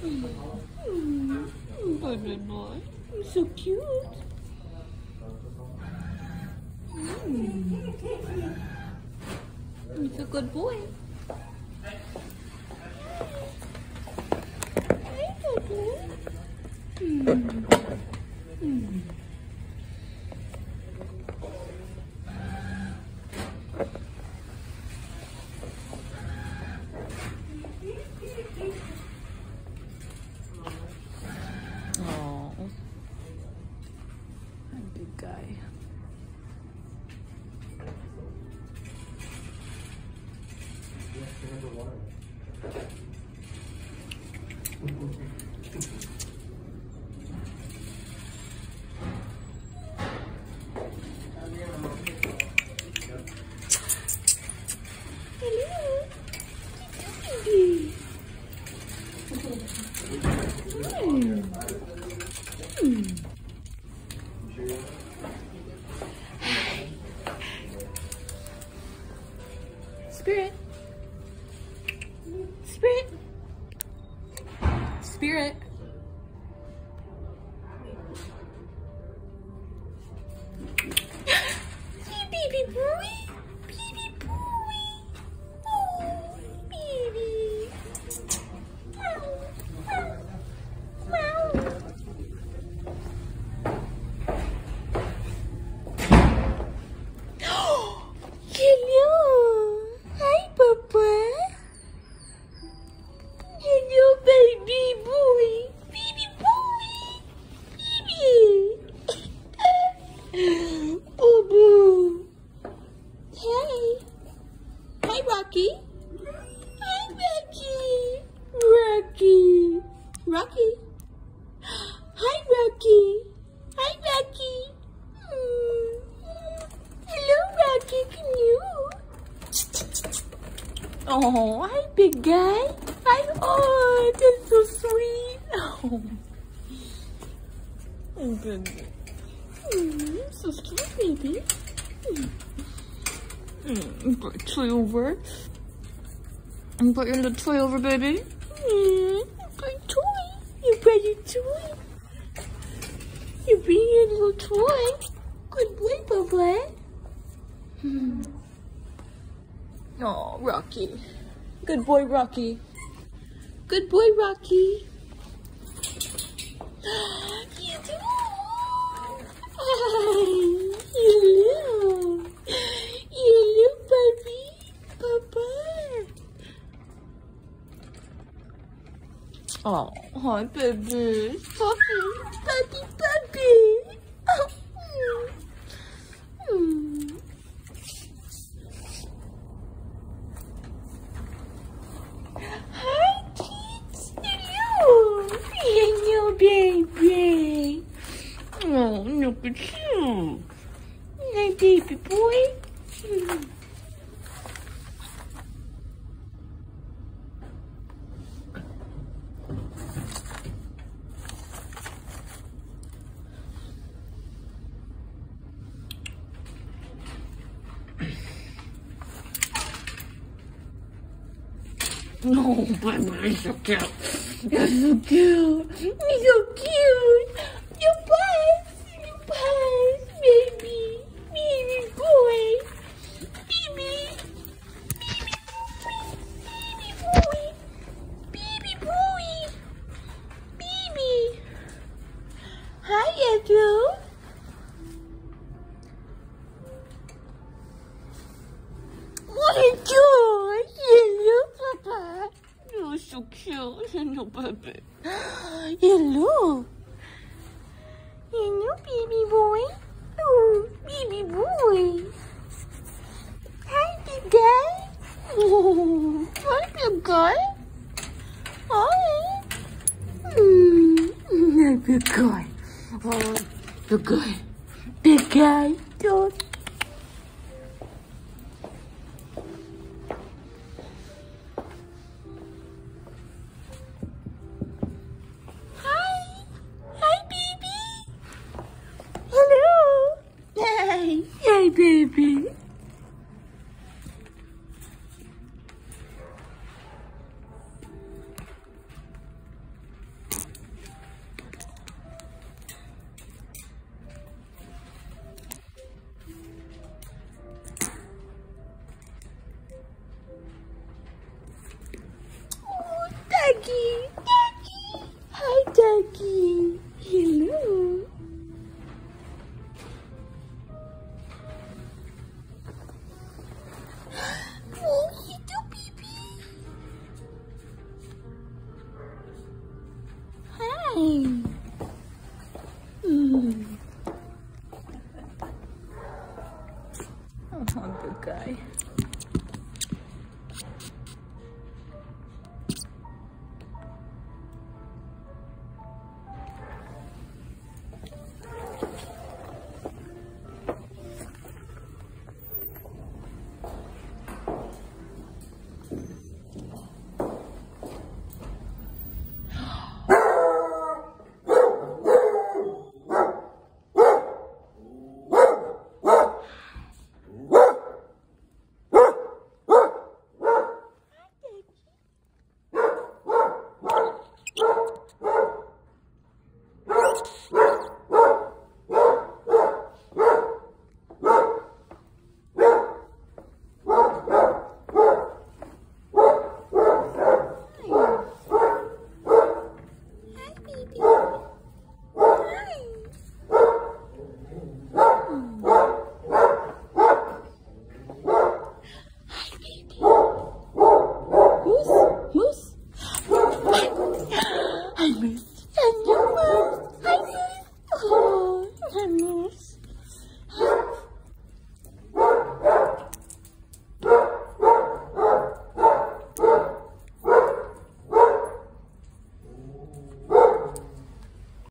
Boy. You're so cute. He's a good boy. Hey, good boy. Mm. Mm. Hello. Baby. Oh, hi, big guy. Hi. Oh, that's so sweet. Oh, oh. Mm, so sweet, baby. Mm. Mm, put your toy over. And put your little toy over, baby. Mm, good toy. You brought your toy. You bring your little toy. Good boy, Bubba. Hmm. Oh, Rocky. Good boy, Rocky. Good boy, Rocky. you do. Hi. Hello. Hello, baby. Papa. Oh, hi, baby puppy. Oh. mm. Mm. Hi, kids. Hello. Hello, baby. Oh, look at you. Hi, baby boy. No, but he's so cute. You're so cute. He's so cute. You buzz. You buzz, baby. Baby boy. Baby. Baby boy. Baby boy. Baby. Hi, Echo. What are you doing? Hello, Papa. You're so cute. you Hello, baby. Hello. Hello, baby boy. Oh, baby boy. Hi, big guy. Oh, hi, big guy. Hi. Mm, big guy. Oh, big guy. Big guy. Oh. Ai, que